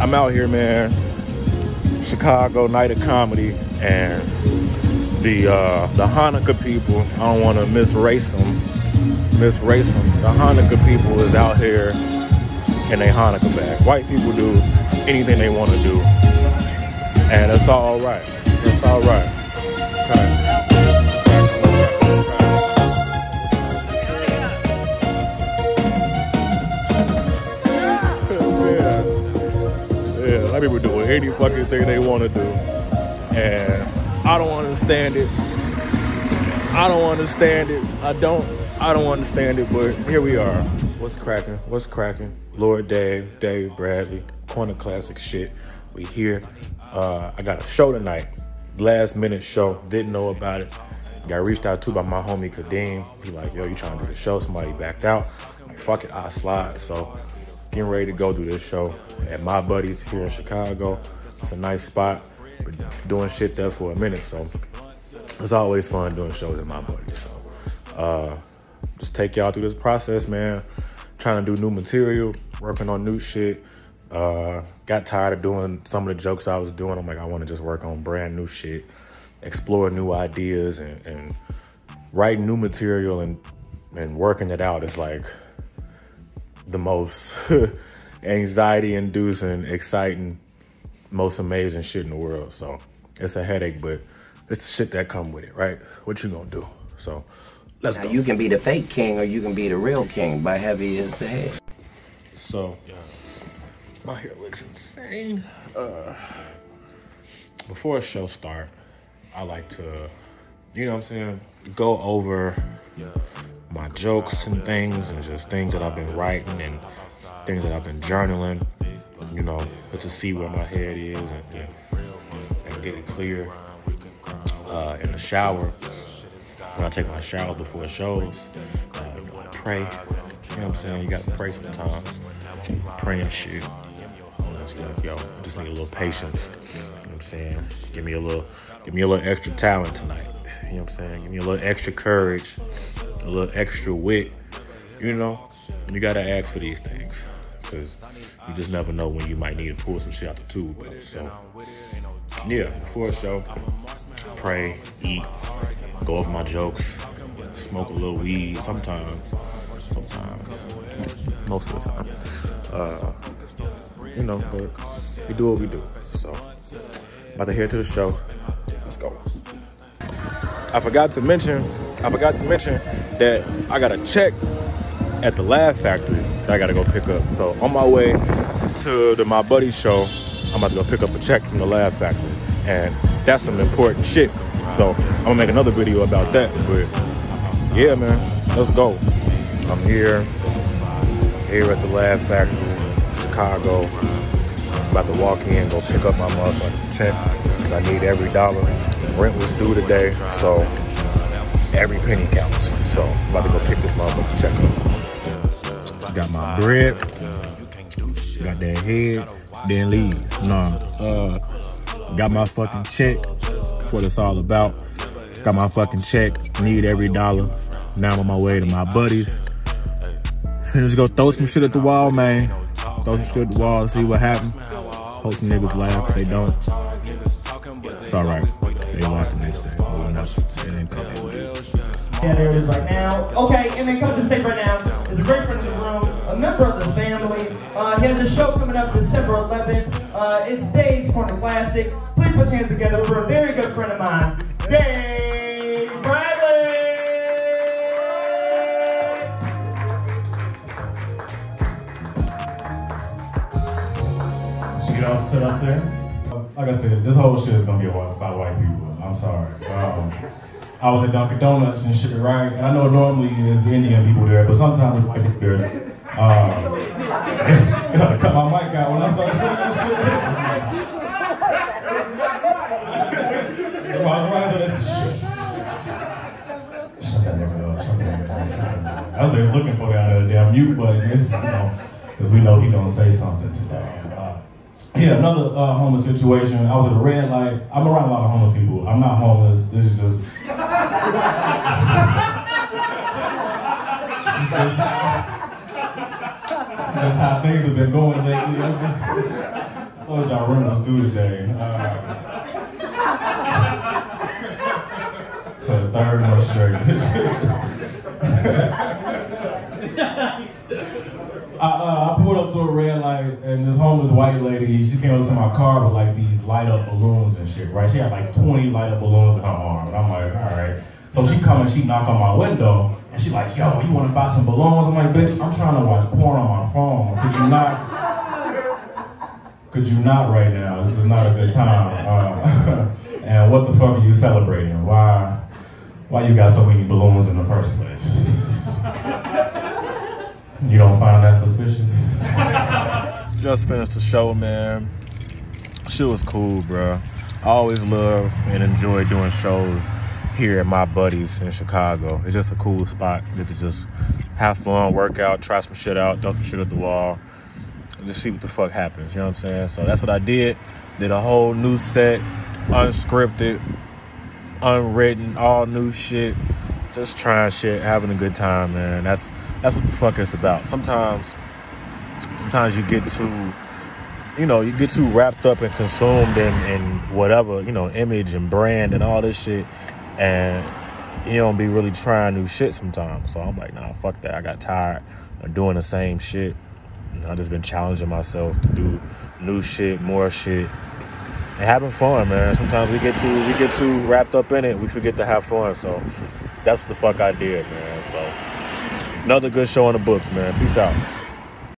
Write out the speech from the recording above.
I'm out here, man. Chicago Night of Comedy, and the uh, the Hanukkah people. I don't want to misrace them. Misrace them. The Hanukkah people is out here in a Hanukkah bag. White people do anything they want to do, and it's all right. It's all right. White people doing any fucking thing they want to do. And I don't understand it. I don't understand it. I don't. I don't understand it, but here we are. What's cracking? What's cracking? Lord Dave, Dave Bradley, Corner Classic shit. We here. Uh, I got a show tonight. Last minute show. Didn't know about it. Got reached out to by my homie Kadeem. He like, yo, you trying to do the show? Somebody backed out. Like, fuck it, I slide. So getting ready to go do this show at My Buddy's here in Chicago. It's a nice spot. Been doing shit there for a minute, so it's always fun doing shows at My Buddy's. So uh, just take y'all through this process, man. Trying to do new material, working on new shit. Uh, got tired of doing some of the jokes I was doing. I'm like, I want to just work on brand new shit, explore new ideas, and, and write new material and and working it out. It's like the most anxiety inducing, exciting, most amazing shit in the world. So it's a headache, but it's shit that come with it, right? What you gonna do? So let's now go. You can be the fake king or you can be the real king. By heavy is the head. So my hair looks insane. Uh, before a show start, I like to, you know what I'm saying, go over my jokes and things and just things that I've been writing and things that I've been journaling, you know, to see where my head is and, and, and get it clear. Uh, in the shower, when I take my shower before shows, uh, pray. You know what I'm saying? You got to pray sometimes. Praying shit. Like, yo, just need a little patience. You know what I'm saying? Give me a little, give me a little extra talent tonight. You know what I'm saying? Give me a little extra courage, a little extra wit. You know, you gotta ask for these things because you just never know when you might need to pull some shit out the tube. Though. So, yeah, before a show, pray, eat, go over my jokes, smoke a little weed sometimes, sometimes, most of the time. Uh, you know, but we do what we do. So, about to head to the show. Let's go. I forgot to mention, I forgot to mention that I got a check at the Laugh Factory that I gotta go pick up. So on my way to the My Buddy show, I'm about to go pick up a check from the Laugh Factory. And that's some important shit. So I'm gonna make another video about that. But yeah, man, let's go. I'm here, here at the Laugh Factory, in Chicago. I'm about to walk in, go pick up my motherfucking check. I need every dollar. Rent was due today, so every penny counts. So I'm about to go pick this motherfucker check up. Got my bread, got that head, then leave. Nah, uh, got my fucking check. That's what it's all about. Got my fucking check, need every dollar. Now I'm on my way to My Buddy's. And just go throw some shit at the wall, man. Throw some shit at the wall, see what happens. Hope some niggas laugh. If they don't, it's all right. They laughing, they say. Oh, no, it ain't coming. Yeah, there it is right now. Okay, and then come to say right now is a great friend of the room, a member of the family. Uh, he has a show coming up December 11th. Uh, it's Dave's Corner Classic. Please put your hands together for a very good friend of mine, Dave Bradley. You know, sit up there. Like I said, this whole shit is gonna be about white people. I'm sorry. Um, I was at Dunkin' Donuts and shit, right? And I know normally is Indian people there, but sometimes it's white people there. Um, I gotta cut my mic out when I start saying this shit. I was right there, Shut that nigga up. Shut that nigga up. Shut that nigga up. I was there looking for that damn mute button. It's, you know, because we know he gonna say something today. Yeah, another uh, homeless situation. I was at a red light. I'm around a lot of homeless people. I'm not homeless. This is just. It's just, it's just how things have been going lately. That's told y'all was due today. Uh, for the third month straight. I, uh, I pulled to a red light, and this homeless white lady, she came up to my car with like these light up balloons and shit, right? She had like 20 light up balloons in her arm. And I'm like, all right. So she come and she knock on my window, and she like, yo, you wanna buy some balloons? I'm like, bitch, I'm trying to watch porn on my phone. Could you not? Could you not right now? This is not a good time. Uh, and what the fuck are you celebrating? Why, why you got so many balloons in the first place? You don't find that suspicious? Just finished the show, man. She was cool, bro. I always love and enjoy doing shows here at My Buddy's in Chicago. It's just a cool spot. To just have fun, work out, try some shit out, dump some shit at the wall, just see what the fuck happens. You know what I'm saying? So that's what I did. Did a whole new set, unscripted, unwritten, all new shit. Just trying shit, having a good time, man. That's that's what the fuck it's about. Sometimes sometimes you get too you know, you get too wrapped up and consumed in, in whatever, you know, image and brand and all this shit and you don't be really trying new shit sometimes. So I'm like, nah, fuck that. I got tired of doing the same shit. I just been challenging myself to do new shit, more shit, and having fun, man. Sometimes we get too we get too wrapped up in it, we forget to have fun. So that's the fuck I did, man. So another good show on the books, man. Peace out.